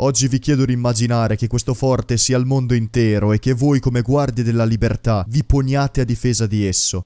Oggi vi chiedo di immaginare che questo forte sia il mondo intero e che voi come guardie della libertà vi poniate a difesa di esso.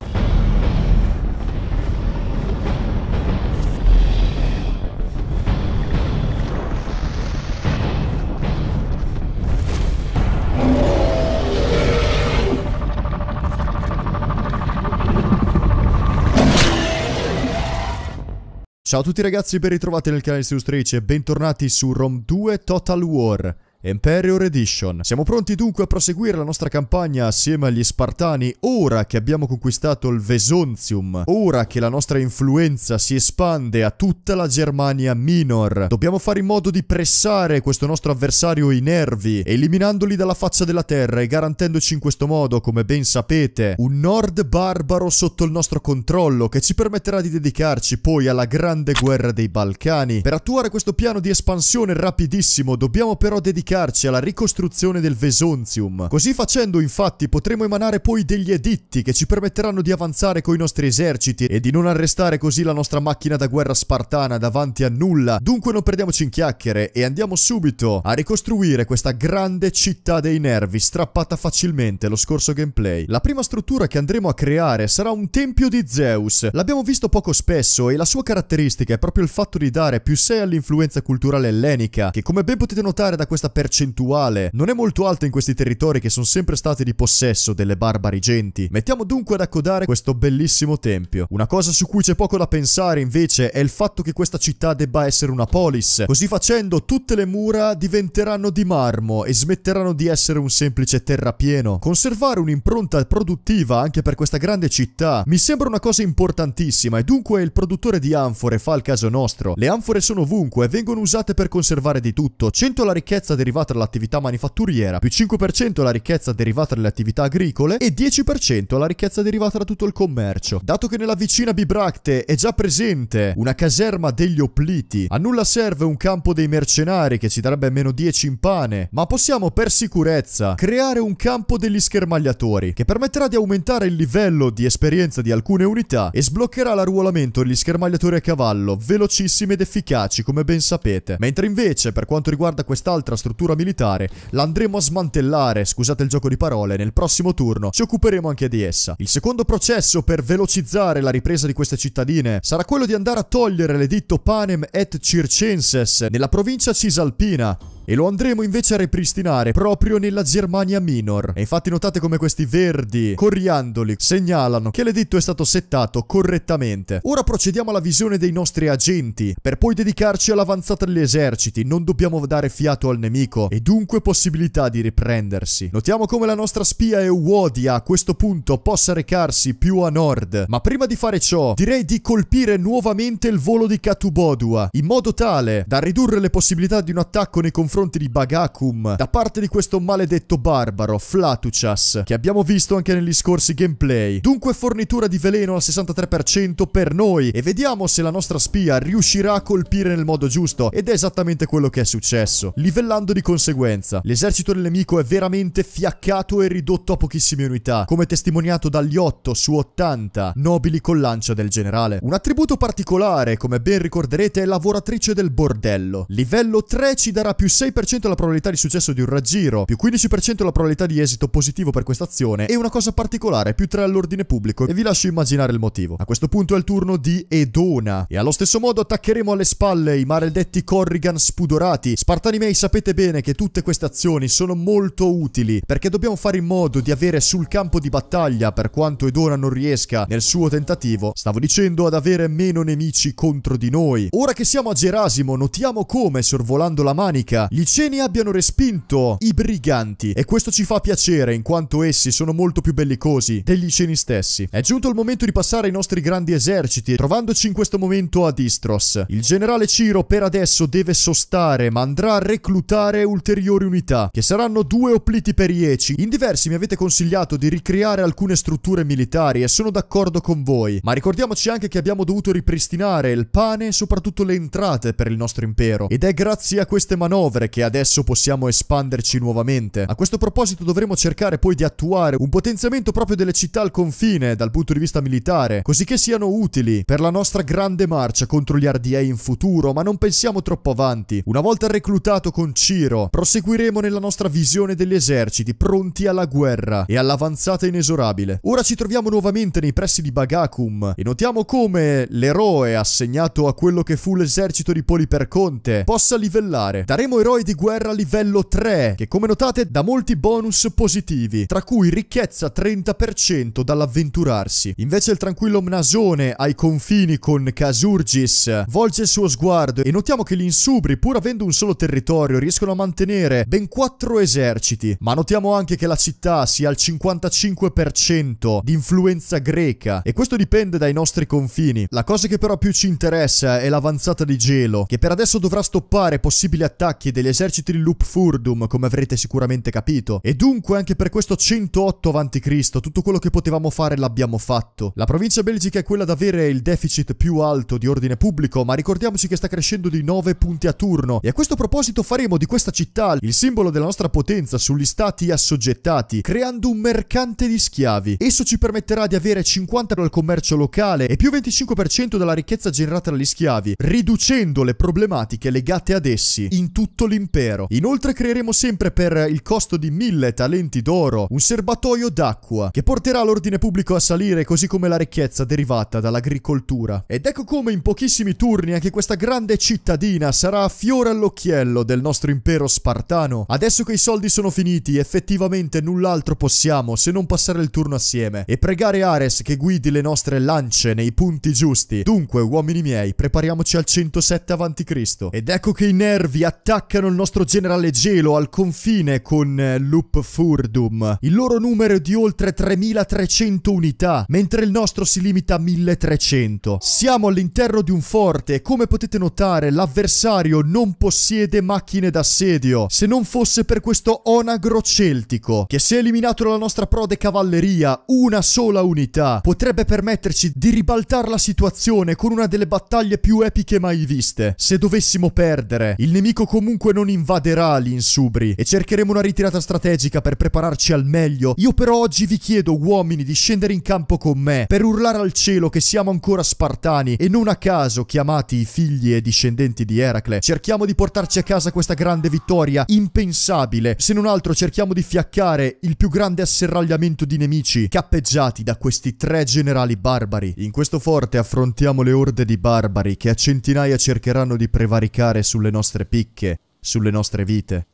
Ciao a tutti ragazzi, ben ritrovati nel canale di Illustrace e bentornati su Rom 2 Total War. Imperial Edition. Siamo pronti dunque a proseguire la nostra campagna assieme agli Spartani ora che abbiamo conquistato il Vesontium, ora che la nostra influenza si espande a tutta la Germania Minor. Dobbiamo fare in modo di pressare questo nostro avversario i nervi, eliminandoli dalla faccia della terra e garantendoci in questo modo, come ben sapete, un nord barbaro sotto il nostro controllo che ci permetterà di dedicarci poi alla grande guerra dei Balcani. Per attuare questo piano di espansione rapidissimo dobbiamo però dedicare dedicarci alla ricostruzione del Vesontium. Così facendo, infatti, potremo emanare poi degli editti che ci permetteranno di avanzare coi nostri eserciti e di non arrestare così la nostra macchina da guerra spartana davanti a nulla. Dunque non perdiamoci in chiacchiere e andiamo subito a ricostruire questa grande città dei nervi strappata facilmente lo scorso gameplay. La prima struttura che andremo a creare sarà un tempio di Zeus. L'abbiamo visto poco spesso e la sua caratteristica è proprio il fatto di dare più 6 all'influenza culturale ellenica, che come ben potete notare da questa percentuale non è molto alta in questi territori che sono sempre stati di possesso delle barbari genti. Mettiamo dunque ad accodare questo bellissimo tempio. Una cosa su cui c'è poco da pensare invece è il fatto che questa città debba essere una polis. Così facendo tutte le mura diventeranno di marmo e smetteranno di essere un semplice terrapieno. Conservare un'impronta produttiva anche per questa grande città mi sembra una cosa importantissima e dunque il produttore di anfore fa il caso nostro. Le anfore sono ovunque e vengono usate per conservare di tutto. 100 la ricchezza derivata dall'attività manifatturiera, più 5% la ricchezza derivata dalle attività agricole e 10% la ricchezza derivata da tutto il commercio. Dato che nella vicina Bibracte è già presente una caserma degli Opliti, a nulla serve un campo dei mercenari che ci darebbe meno 10 in pane, ma possiamo per sicurezza creare un campo degli schermagliatori che permetterà di aumentare il livello di esperienza di alcune unità e sbloccherà l'arruolamento degli schermagliatori a cavallo, velocissimi ed efficaci come ben sapete. Mentre invece per quanto riguarda quest'altra struttura struttura militare, la andremo a smantellare, scusate il gioco di parole, nel prossimo turno. Ci occuperemo anche di essa. Il secondo processo per velocizzare la ripresa di queste cittadine sarà quello di andare a togliere l'editto Panem et Circenses nella provincia cisalpina, e lo andremo invece a ripristinare proprio nella Germania Minor. E infatti notate come questi verdi coriandoli segnalano che l'editto è stato settato correttamente. Ora procediamo alla visione dei nostri agenti, per poi dedicarci all'avanzata degli eserciti. Non dobbiamo dare fiato al nemico e dunque possibilità di riprendersi. Notiamo come la nostra spia Euodia a questo punto possa recarsi più a nord. Ma prima di fare ciò, direi di colpire nuovamente il volo di Catubodua, in modo tale da ridurre le possibilità di un attacco nei confronti confronti di Bagakum da parte di questo maledetto barbaro, Flatuchas, che abbiamo visto anche negli scorsi gameplay. Dunque fornitura di veleno al 63% per noi e vediamo se la nostra spia riuscirà a colpire nel modo giusto ed è esattamente quello che è successo, livellando di conseguenza. L'esercito del nemico è veramente fiaccato e ridotto a pochissime unità, come testimoniato dagli 8 su 80 nobili con lancia del generale. Un attributo particolare, come ben ricorderete, è lavoratrice del bordello. Livello 3 ci darà più 6% la probabilità di successo di un raggiro, più 15% la probabilità di esito positivo per questa azione e una cosa particolare, più 3 all'ordine pubblico e vi lascio immaginare il motivo. A questo punto è il turno di Edona e allo stesso modo attaccheremo alle spalle i maledetti Corrigan spudorati. Spartani miei sapete bene che tutte queste azioni sono molto utili perché dobbiamo fare in modo di avere sul campo di battaglia, per quanto Edona non riesca nel suo tentativo, stavo dicendo ad avere meno nemici contro di noi. Ora che siamo a Gerasimo notiamo come sorvolando la manica gli Ceni abbiano respinto i briganti e questo ci fa piacere in quanto essi sono molto più bellicosi degli Ceni stessi. È giunto il momento di passare ai nostri grandi eserciti, trovandoci in questo momento a Distros. Il generale Ciro per adesso deve sostare ma andrà a reclutare ulteriori unità, che saranno due opliti perieci. In diversi mi avete consigliato di ricreare alcune strutture militari e sono d'accordo con voi, ma ricordiamoci anche che abbiamo dovuto ripristinare il pane e soprattutto le entrate per il nostro impero. Ed è grazie a queste manovre scopre che adesso possiamo espanderci nuovamente. A questo proposito dovremo cercare poi di attuare un potenziamento proprio delle città al confine dal punto di vista militare, così che siano utili per la nostra grande marcia contro gli RDA in futuro, ma non pensiamo troppo avanti. Una volta reclutato con Ciro, proseguiremo nella nostra visione degli eserciti, pronti alla guerra e all'avanzata inesorabile. Ora ci troviamo nuovamente nei pressi di Bagakum e notiamo come l'eroe assegnato a quello che fu l'esercito di Poliperconte possa livellare. Daremo eroi di guerra livello 3, che come notate dà molti bonus positivi, tra cui ricchezza 30% dall'avventurarsi. Invece il tranquillo Mnasone ai confini con Casurgis volge il suo sguardo e notiamo che gli insubri, pur avendo un solo territorio, riescono a mantenere ben 4 eserciti. Ma notiamo anche che la città sia al 55% di influenza greca e questo dipende dai nostri confini. La cosa che però più ci interessa è l'avanzata di gelo, che per adesso dovrà stoppare possibili attacchi degli eserciti di Lupfurdum, come avrete sicuramente capito. E dunque anche per questo 108 a.C. tutto quello che potevamo fare l'abbiamo fatto. La provincia belgica è quella ad avere il deficit più alto di ordine pubblico, ma ricordiamoci che sta crescendo di 9 punti a turno. E a questo proposito faremo di questa città il simbolo della nostra potenza sugli stati assoggettati, creando un mercante di schiavi. Esso ci permetterà di avere 50 dal commercio locale e più 25% della ricchezza generata dagli schiavi, riducendo le problematiche legate ad essi in tutto l'impero. Inoltre creeremo sempre per il costo di 1000 talenti d'oro un serbatoio d'acqua che porterà l'ordine pubblico a salire così come la ricchezza derivata dall'agricoltura. Ed ecco come in pochissimi turni anche questa grande cittadina sarà fiore all'occhiello del nostro impero spartano. Adesso che i soldi sono finiti, effettivamente null'altro possiamo se non passare il turno assieme e pregare Ares che guidi le nostre lance nei punti giusti. Dunque, uomini miei, prepariamoci al 107 a.C. Ed ecco che i nervi attaccano il nostro generale Gelo al confine con eh, Lup Furdum. Il loro numero è di oltre 3300 unità, mentre il nostro si limita a 1300. Siamo all'interno di un forte e come potete notare l'avversario non possiede macchine d'assedio, se non fosse per questo onagro celtico, che se eliminato dalla nostra prode cavalleria una sola unità, potrebbe permetterci di ribaltare la situazione con una delle battaglie più epiche mai viste. Se dovessimo perdere, il nemico comunque non invaderà gli insubri e cercheremo una ritirata strategica per prepararci al meglio. Io però oggi vi chiedo, uomini, di scendere in campo con me per urlare al cielo che siamo ancora spartani e non a caso chiamati figli e discendenti di Eracle. Cerchiamo di portarci a casa questa grande vittoria impensabile. Se non altro cerchiamo di fiaccare il più grande asserragliamento di nemici cappeggiati da questi tre generali barbari. In questo forte affrontiamo le orde di barbari che a centinaia cercheranno di prevaricare sulle nostre picche, sulle nostre vite.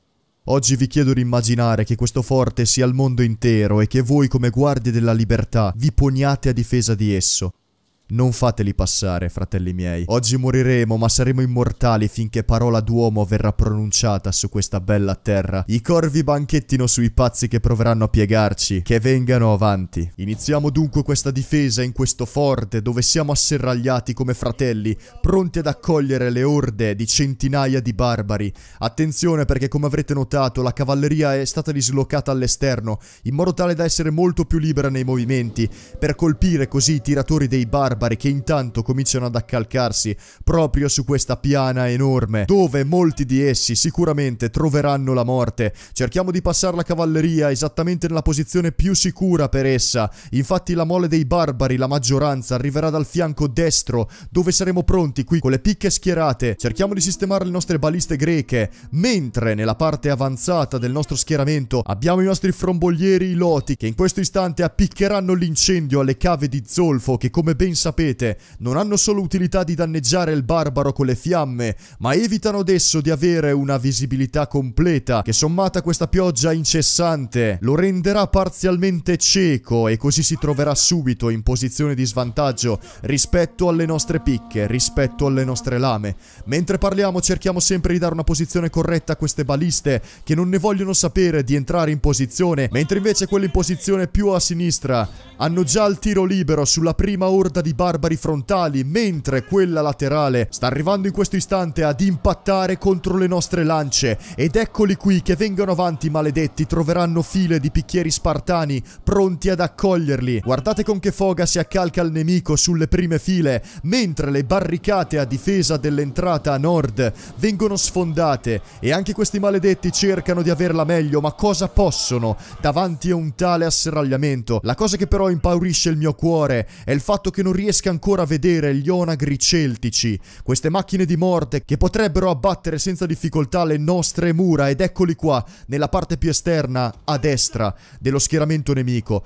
Oggi vi chiedo di immaginare che questo forte sia il mondo intero e che voi come guardie della libertà vi poniate a difesa di esso. Non fateli passare, fratelli miei. Oggi moriremo, ma saremo immortali finché parola d'uomo verrà pronunciata su questa bella terra. I corvi banchettino sui pazzi che proveranno a piegarci, che vengano avanti. Iniziamo dunque questa difesa in questo forte dove siamo asserragliati come fratelli, pronti ad accogliere le orde di centinaia di barbari. Attenzione perché come avrete notato la cavalleria è stata dislocata all'esterno, in modo tale da essere molto più libera nei movimenti, per colpire così i tiratori dei barbari barbari che intanto cominciano ad accalcarsi proprio su questa piana enorme, dove molti di essi sicuramente troveranno la morte. Cerchiamo di passare la cavalleria esattamente nella posizione più sicura per essa. Infatti la mole dei barbari, la maggioranza, arriverà dal fianco destro, dove saremo pronti qui con le picche schierate. Cerchiamo di sistemare le nostre baliste greche, mentre nella parte avanzata del nostro schieramento abbiamo i nostri fromboglieri i loti che in questo istante appiccheranno l'incendio alle cave di zolfo che come ben sapete sapete, non hanno solo utilità di danneggiare il barbaro con le fiamme, ma evitano ad esso di avere una visibilità completa, che sommata questa pioggia incessante lo renderà parzialmente cieco e così si troverà subito in posizione di svantaggio rispetto alle nostre picche, rispetto alle nostre lame. Mentre parliamo cerchiamo sempre di dare una posizione corretta a queste baliste che non ne vogliono sapere di entrare in posizione, mentre invece quelle in posizione più a sinistra hanno già il tiro libero sulla prima orda di barbari frontali, mentre quella laterale sta arrivando in questo istante ad impattare contro le nostre lance. Ed eccoli qui che vengono avanti maledetti, troveranno file di picchieri spartani pronti ad accoglierli. Guardate con che foga si accalca il nemico sulle prime file, mentre le barricate a difesa dell'entrata a nord vengono sfondate e anche questi maledetti cercano di averla meglio, ma cosa possono davanti a un tale asserragliamento? La cosa che però impaurisce il mio cuore è il fatto che non riesca ancora a vedere gli onagri celtici, queste macchine di morte che potrebbero abbattere senza difficoltà le nostre mura ed eccoli qua, nella parte più esterna, a destra, dello schieramento nemico.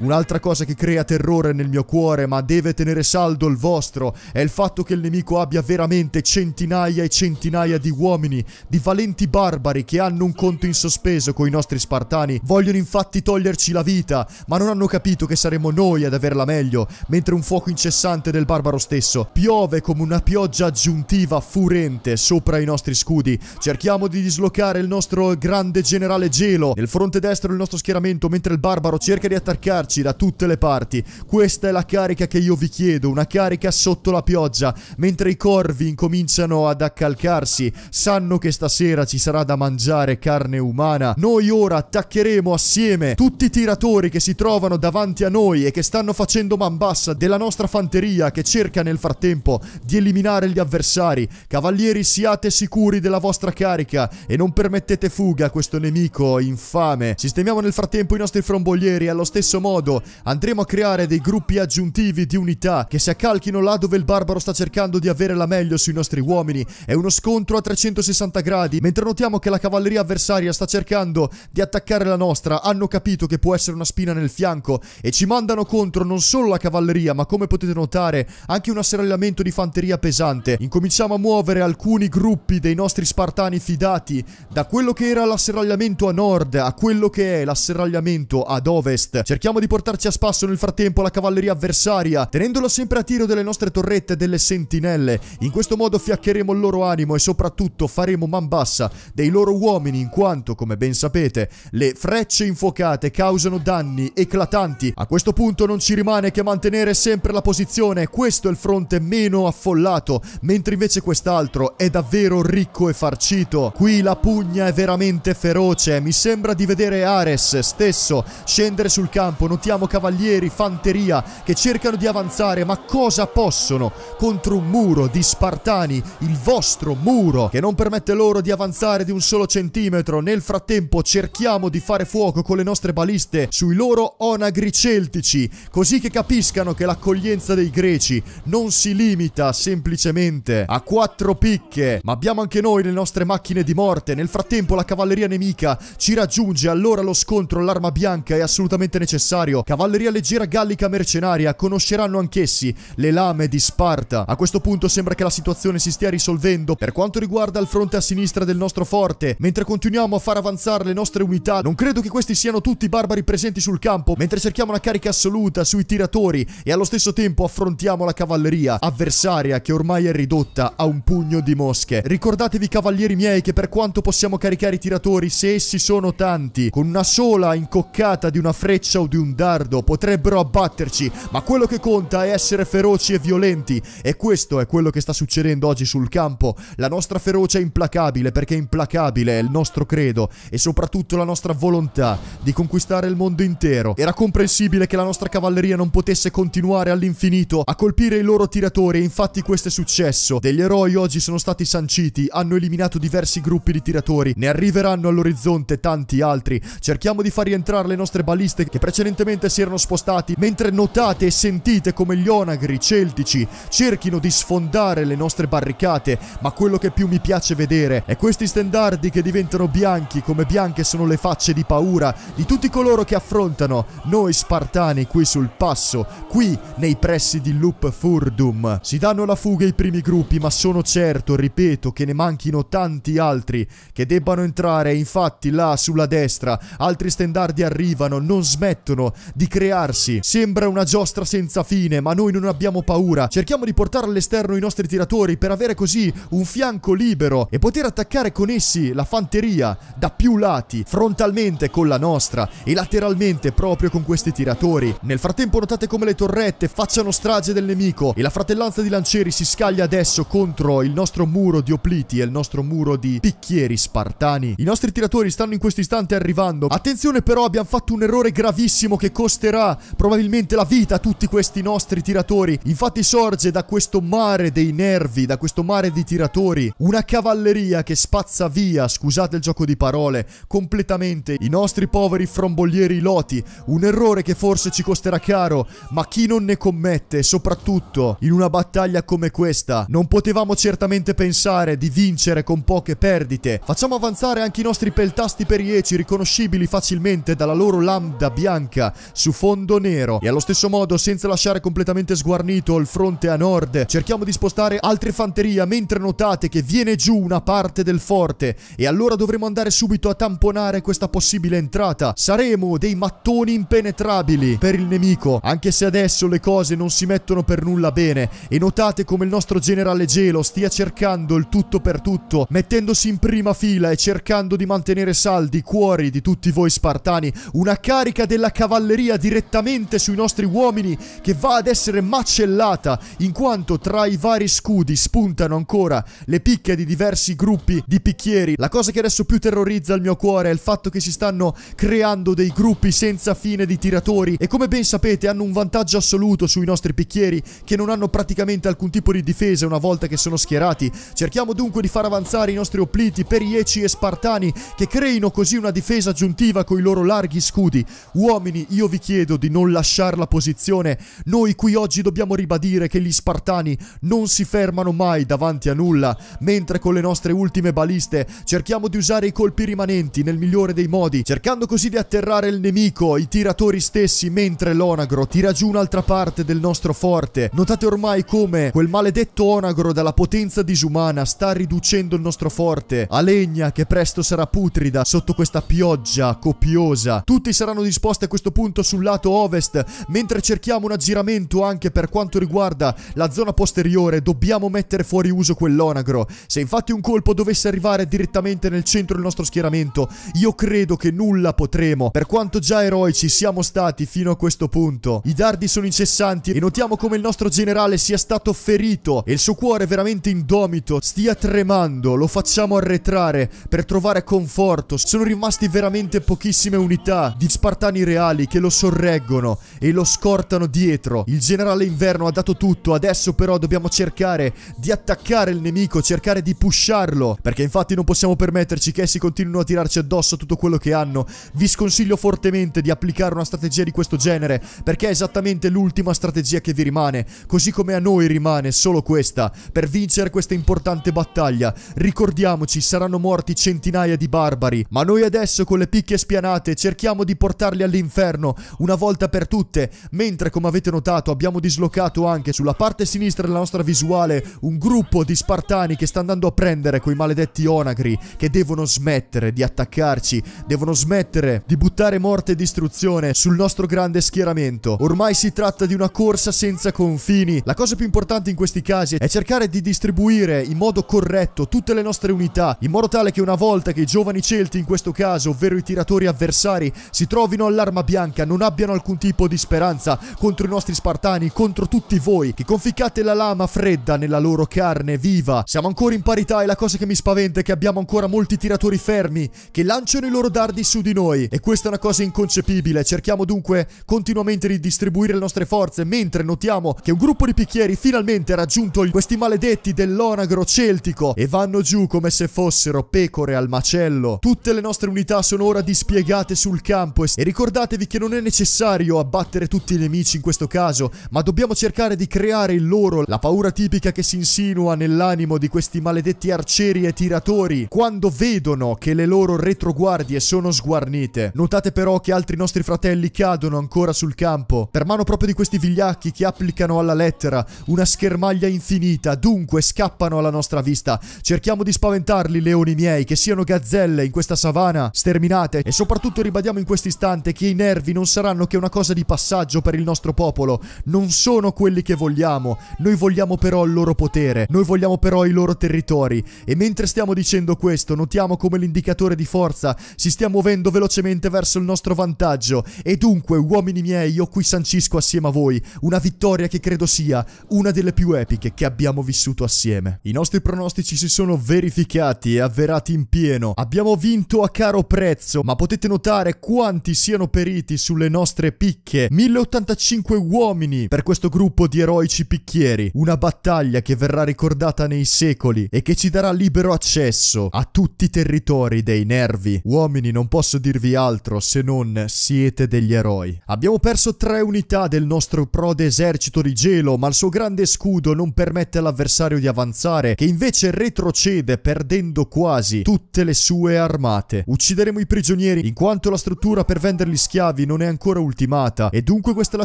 Un'altra cosa che crea terrore nel mio cuore, ma deve tenere saldo il vostro, è il fatto che il nemico abbia veramente centinaia e centinaia di uomini, di valenti barbari che hanno un conto in sospeso con i nostri spartani. Vogliono infatti toglierci la vita, ma non hanno capito che saremo noi ad averla meglio, mentre un fuoco incessante del barbaro stesso piove come una pioggia aggiuntiva furente sopra i nostri scudi. Cerchiamo di dislocare il nostro grande generale Gelo nel fronte destro del nostro schieramento, mentre il barbaro cerca di attaccarci aiutarci da tutte le parti. Questa è la carica che io vi chiedo, una carica sotto la pioggia, mentre i corvi incominciano ad accalcarsi, sanno che stasera ci sarà da mangiare carne umana. Noi ora attaccheremo assieme tutti i tiratori che si trovano davanti a noi e che stanno facendo man bassa della nostra fanteria che cerca nel frattempo di eliminare gli avversari. Cavalieri siate sicuri della vostra carica e non permettete fuga a questo nemico infame. Sistemiamo nel frattempo i nostri fromboglieri allo stesso modo modo andremo a creare dei gruppi aggiuntivi di unità che si accalchino là dove il barbaro sta cercando di avere la meglio sui nostri uomini. È uno scontro a 360 gradi, mentre notiamo che la cavalleria avversaria sta cercando di attaccare la nostra, hanno capito che può essere una spina nel fianco e ci mandano contro non solo la cavalleria, ma come potete notare anche un asserragliamento di fanteria pesante. Incominciamo a muovere alcuni gruppi dei nostri spartani fidati da quello che era l'asserragliamento a nord a quello che è l'asserragliamento ad ovest. Cerchiamo di portarci a spasso nel frattempo la cavalleria avversaria, tenendolo sempre a tiro delle nostre torrette e delle sentinelle. In questo modo fiaccheremo il loro animo e soprattutto faremo man bassa dei loro uomini in quanto, come ben sapete, le frecce infuocate causano danni eclatanti. A questo punto non ci rimane che mantenere sempre la posizione, questo è il fronte meno affollato, mentre invece quest'altro è davvero ricco e farcito. Qui la pugna è veramente feroce, mi sembra di vedere Ares stesso scendere sul campo, notiamo cavalieri, fanteria che cercano di avanzare, ma cosa possono contro un muro di Spartani, il vostro muro, che non permette loro di avanzare di un solo centimetro. Nel frattempo cerchiamo di fare fuoco con le nostre baliste sui loro onagri celtici, così che capiscano che l'accoglienza dei greci non si limita semplicemente a quattro picche, ma abbiamo anche noi le nostre macchine di morte. Nel frattempo la cavalleria nemica ci raggiunge, allora lo scontro, l'arma bianca è assolutamente necessaria avversario, cavalleria leggera gallica mercenaria, conosceranno anch'essi le lame di Sparta. A questo punto sembra che la situazione si stia risolvendo per quanto riguarda il fronte a sinistra del nostro forte, mentre continuiamo a far avanzare le nostre unità. Non credo che questi siano tutti i barbari presenti sul campo, mentre cerchiamo una carica assoluta sui tiratori e allo stesso tempo affrontiamo la cavalleria avversaria che ormai è ridotta a un pugno di mosche. Ricordatevi cavalieri miei che per quanto possiamo caricare i tiratori, se essi sono tanti, con una sola incoccata di una freccia o di un dardo, potrebbero abbatterci, ma quello che conta è essere feroci e violenti e questo è quello che sta succedendo oggi sul campo. La nostra ferocia è implacabile perché implacabile è il nostro credo e soprattutto la nostra volontà di conquistare il mondo intero. Era comprensibile che la nostra cavalleria non potesse continuare all'infinito a colpire i loro tiratori e infatti questo è successo. Degli eroi oggi sono stati sanciti, hanno eliminato diversi gruppi di tiratori, ne arriveranno all'orizzonte tanti altri. Cerchiamo di far rientrare le nostre baliste che precedentemente precedentemente si erano spostati, mentre notate e sentite come gli onagri celtici cerchino di sfondare le nostre barricate, ma quello che più mi piace vedere è questi stendardi che diventano bianchi come bianche sono le facce di paura di tutti coloro che affrontano noi spartani qui sul passo, qui nei pressi di Lup Furdum. Si danno la fuga i primi gruppi, ma sono certo, ripeto, che ne manchino tanti altri che debbano entrare, infatti là sulla destra altri stendardi arrivano, non smettono di crearsi. Sembra una giostra senza fine, ma noi non abbiamo paura. Cerchiamo di portare all'esterno i nostri tiratori per avere così un fianco libero e poter attaccare con essi la fanteria da più lati, frontalmente con la nostra e lateralmente proprio con questi tiratori. Nel frattempo notate come le torrette facciano strage del nemico e la fratellanza di lancieri si scaglia adesso contro il nostro muro di opliti e il nostro muro di picchieri spartani. I nostri tiratori stanno in questo istante arrivando. Attenzione però abbiamo fatto un errore gravissimo che costerà probabilmente la vita a tutti questi nostri tiratori. Infatti sorge da questo mare dei nervi, da questo mare di tiratori, una cavalleria che spazza via, scusate il gioco di parole, completamente i nostri poveri frombolieri loti. Un errore che forse ci costerà caro, ma chi non ne commette, soprattutto in una battaglia come questa, non potevamo certamente pensare di vincere con poche perdite. Facciamo avanzare anche i nostri peltasti perieci riconoscibili facilmente dalla loro lambda bianca su fondo nero. E allo stesso modo senza lasciare completamente sguarnito il fronte a nord cerchiamo di spostare altre fanteria mentre notate che viene giù una parte del forte. E allora dovremo andare subito a tamponare questa possibile entrata. Saremo dei mattoni impenetrabili per il nemico anche se adesso le cose non si mettono per nulla bene. E notate come il nostro generale Gelo stia cercando il tutto per tutto mettendosi in prima fila e cercando di mantenere saldi i cuori di tutti voi spartani. Una carica della cavalleria direttamente sui nostri uomini che va ad essere macellata in quanto tra i vari scudi spuntano ancora le picche di diversi gruppi di picchieri. La cosa che adesso più terrorizza il mio cuore è il fatto che si stanno creando dei gruppi senza fine di tiratori e come ben sapete hanno un vantaggio assoluto sui nostri picchieri che non hanno praticamente alcun tipo di difesa una volta che sono schierati. Cerchiamo dunque di far avanzare i nostri opliti, perieci e spartani che creino così una difesa aggiuntiva con i loro larghi scudi. Uomini, io vi chiedo di non lasciare la posizione. Noi qui oggi dobbiamo ribadire che gli spartani non si fermano mai davanti a nulla, mentre con le nostre ultime baliste cerchiamo di usare i colpi rimanenti nel migliore dei modi, cercando così di atterrare il nemico, i tiratori stessi, mentre l'onagro tira giù un'altra parte del nostro forte. Notate ormai come quel maledetto onagro dalla potenza disumana sta riducendo il nostro forte a legna che presto sarà putrida sotto questa pioggia copiosa. Tutti saranno disposti a questo punto sul lato ovest, mentre cerchiamo un aggiramento anche per quanto riguarda la zona posteriore, dobbiamo mettere fuori uso quell'onagro. Se infatti un colpo dovesse arrivare direttamente nel centro del nostro schieramento, io credo che nulla potremo, per quanto già eroici siamo stati fino a questo punto. I dardi sono incessanti e notiamo come il nostro generale sia stato ferito e il suo cuore veramente indomito stia tremando. Lo facciamo arretrare per trovare conforto. Sono rimasti veramente pochissime unità di spartani reali che lo sorreggono e lo scortano dietro. Il generale inverno ha dato tutto, adesso però dobbiamo cercare di attaccare il nemico, cercare di pusharlo, perché infatti non possiamo permetterci che essi continuino a tirarci addosso tutto quello che hanno. Vi sconsiglio fortemente di applicare una strategia di questo genere, perché è esattamente l'ultima strategia che vi rimane, così come a noi rimane solo questa, per vincere questa importante battaglia. Ricordiamoci, saranno morti centinaia di barbari, ma noi adesso con le picche spianate cerchiamo di portarli all'inferno una volta per tutte, mentre come avete notato abbiamo dislocato anche sulla parte sinistra della nostra visuale un gruppo di spartani che sta andando a prendere quei maledetti onagri che devono smettere di attaccarci, devono smettere di buttare morte e distruzione sul nostro grande schieramento. Ormai si tratta di una corsa senza confini. La cosa più importante in questi casi è cercare di distribuire in modo corretto tutte le nostre unità, in modo tale che una volta che i giovani celti in questo caso, ovvero i tiratori avversari, si trovino all'arma bianca, non abbiano alcun tipo di speranza contro i nostri spartani, contro tutti voi, che conficcate la lama fredda nella loro carne viva. Siamo ancora in parità e la cosa che mi spaventa è che abbiamo ancora molti tiratori fermi che lanciano i loro dardi su di noi e questa è una cosa inconcepibile. Cerchiamo dunque continuamente di distribuire le nostre forze mentre notiamo che un gruppo di picchieri finalmente ha raggiunto questi maledetti dell'onagro celtico e vanno giù come se fossero pecore al macello. Tutte le nostre unità sono ora dispiegate sul campo e ricordatevi che non è necessario abbattere tutti i nemici in questo caso, ma dobbiamo cercare di creare in loro la paura tipica che si insinua nell'animo di questi maledetti arcieri e tiratori quando vedono che le loro retroguardie sono sguarnite. Notate però che altri nostri fratelli cadono ancora sul campo per mano proprio di questi vigliacchi che applicano alla lettera una schermaglia infinita, dunque scappano alla nostra vista. Cerchiamo di spaventarli, leoni miei, che siano gazzelle in questa savana sterminate e soprattutto ribadiamo in questo istante che i nervi nervi non saranno che una cosa di passaggio per il nostro popolo. Non sono quelli che vogliamo. Noi vogliamo però il loro potere. Noi vogliamo però i loro territori. E mentre stiamo dicendo questo, notiamo come l'indicatore di forza si stia muovendo velocemente verso il nostro vantaggio. E dunque, uomini miei, io qui sancisco assieme a voi una vittoria che credo sia una delle più epiche che abbiamo vissuto assieme. I nostri pronostici si sono verificati e avverati in pieno. Abbiamo vinto a caro prezzo, ma potete notare quanti siano periti sulle nostre picche. 1085 uomini per questo gruppo di eroici picchieri. Una battaglia che verrà ricordata nei secoli e che ci darà libero accesso a tutti i territori dei nervi. Uomini, non posso dirvi altro se non siete degli eroi. Abbiamo perso tre unità del nostro prode esercito di gelo, ma il suo grande scudo non permette all'avversario di avanzare, che invece retrocede perdendo quasi tutte le sue armate. Uccideremo i prigionieri in quanto la struttura per vendere gli schiavi non è ancora ultimata e dunque questa è la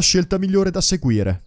scelta migliore da seguire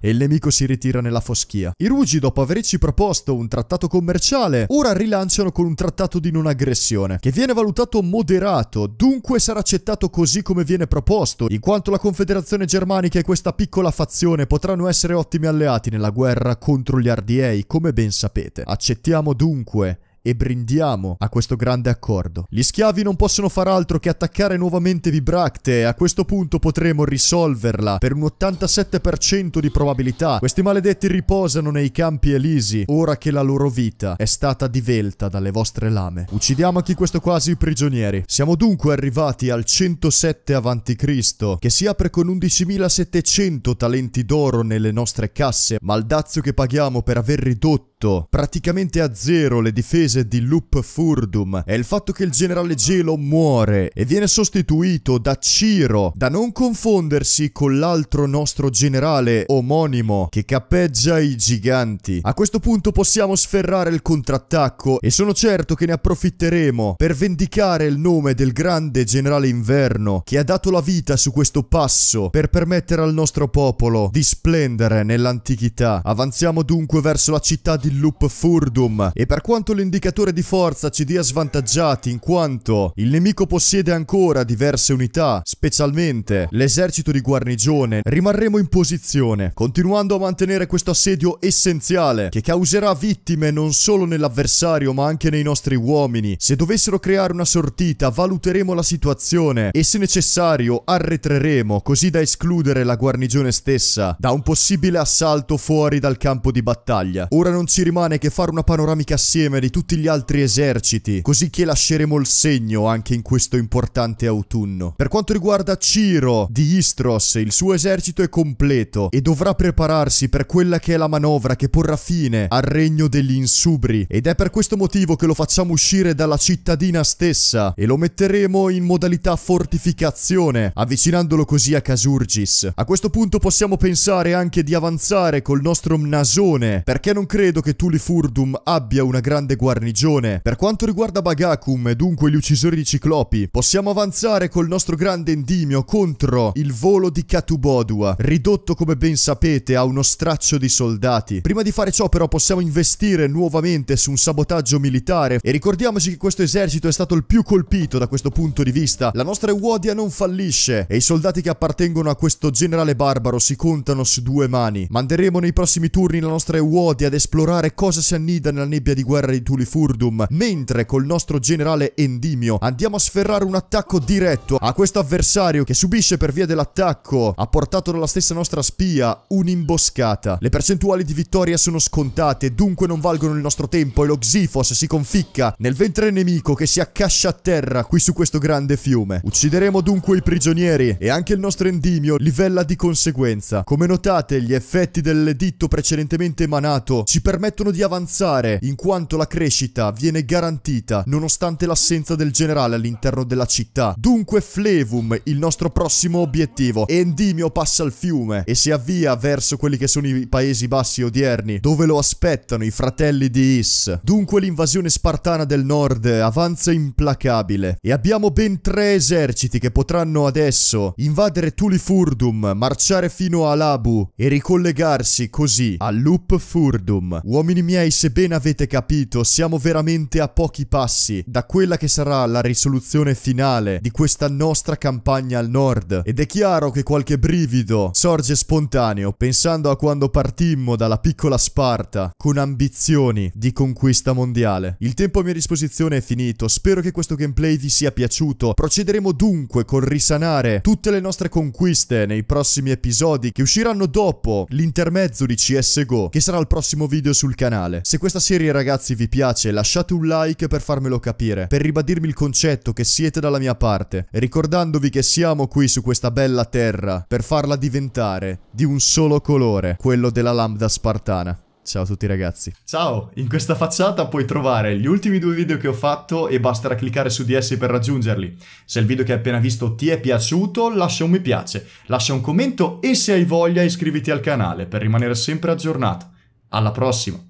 e il nemico si ritira nella foschia. I Rugi, dopo averci proposto un trattato commerciale, ora rilanciano con un trattato di non aggressione, che viene valutato moderato, dunque sarà accettato così come viene proposto, in quanto la Confederazione Germanica e questa piccola fazione potranno essere ottimi alleati nella guerra contro gli Ardiei, come ben sapete. Accettiamo dunque e brindiamo a questo grande accordo. Gli schiavi non possono far altro che attaccare nuovamente Vibracte e a questo punto potremo risolverla per un 87% di probabilità. Questi maledetti riposano nei campi elisi ora che la loro vita è stata divelta dalle vostre lame. Uccidiamo anche questo quasi prigionieri. Siamo dunque arrivati al 107 a.C. che si apre con 11.700 talenti d'oro nelle nostre casse, ma il dazio che paghiamo per aver ridotto praticamente a zero le difese paese di Lup Furdum è il fatto che il generale Gelo muore e viene sostituito da Ciro, da non confondersi con l'altro nostro generale omonimo che cappeggia i giganti. A questo punto possiamo sferrare il contrattacco e sono certo che ne approfitteremo per vendicare il nome del grande generale inverno che ha dato la vita su questo passo per permettere al nostro popolo di splendere nell'antichità. Avanziamo dunque verso la città di Lup Furdum e per quanto l'indicatore indicatore di forza ci dia svantaggiati in quanto il nemico possiede ancora diverse unità, specialmente l'esercito di guarnigione, rimarremo in posizione, continuando a mantenere questo assedio essenziale che causerà vittime non solo nell'avversario ma anche nei nostri uomini. Se dovessero creare una sortita valuteremo la situazione e se necessario arretreremo così da escludere la guarnigione stessa da un possibile assalto fuori dal campo di battaglia. Ora non ci rimane che fare una panoramica assieme di tutti tutti gli altri eserciti, così che lasceremo il segno anche in questo importante autunno. Per quanto riguarda Ciro di Istros, il suo esercito è completo e dovrà prepararsi per quella che è la manovra che porrà fine al regno degli insubri ed è per questo motivo che lo facciamo uscire dalla cittadina stessa e lo metteremo in modalità fortificazione, avvicinandolo così a Casurgis. A questo punto possiamo pensare anche di avanzare col nostro Mnasone, perché non credo che Tulifurdum abbia una grande guardia guarnigione. Per quanto riguarda Bagakum e dunque gli uccisori di ciclopi, possiamo avanzare col nostro grande endimio contro il volo di Katubodua, ridotto come ben sapete a uno straccio di soldati. Prima di fare ciò però possiamo investire nuovamente su un sabotaggio militare e ricordiamoci che questo esercito è stato il più colpito da questo punto di vista. La nostra Ewodia non fallisce e i soldati che appartengono a questo generale barbaro si contano su due mani. Manderemo nei prossimi turni la nostra Ewodia ad esplorare cosa si annida nella nebbia di guerra di Tulif Furdum, mentre col nostro generale Endimio andiamo a sferrare un attacco diretto a questo avversario che subisce per via dell'attacco, ha portato dalla stessa nostra spia un'imboscata. Le percentuali di vittoria sono scontate, dunque non valgono il nostro tempo e lo Xifos si conficca nel ventre nemico che si accascia a terra qui su questo grande fiume. Uccideremo dunque i prigionieri e anche il nostro Endimio livella di conseguenza. Come notate, gli effetti dell'editto precedentemente emanato ci permettono di avanzare, in quanto la crescita crescita viene garantita nonostante l'assenza del generale all'interno della città. Dunque Flevum, il nostro prossimo obiettivo, Endimio passa il fiume e si avvia verso quelli che sono i Paesi Bassi odierni, dove lo aspettano i fratelli di Is. Dunque l'invasione spartana del nord avanza implacabile e abbiamo ben tre eserciti che potranno adesso invadere Tulifurdum, marciare fino a Labu e ricollegarsi così a Lup Furdum. Uomini miei, sebbene avete capito, siamo veramente a pochi passi da quella che sarà la risoluzione finale di questa nostra campagna al nord. Ed è chiaro che qualche brivido sorge spontaneo pensando a quando partimmo dalla piccola Sparta con ambizioni di conquista mondiale. Il tempo a mia disposizione è finito, spero che questo gameplay vi sia piaciuto. Procederemo dunque con risanare tutte le nostre conquiste nei prossimi episodi che usciranno dopo l'intermezzo di CSGO, che sarà il prossimo video sul canale. Se questa serie ragazzi vi piace, lasciate un like per farmelo capire, per ribadirmi il concetto che siete dalla mia parte, ricordandovi che siamo qui su questa bella terra per farla diventare di un solo colore, quello della lambda spartana. Ciao a tutti ragazzi. Ciao, in questa facciata puoi trovare gli ultimi due video che ho fatto e basterà cliccare su di essi per raggiungerli. Se il video che hai appena visto ti è piaciuto, lascia un mi piace, lascia un commento e se hai voglia iscriviti al canale per rimanere sempre aggiornato. Alla prossima!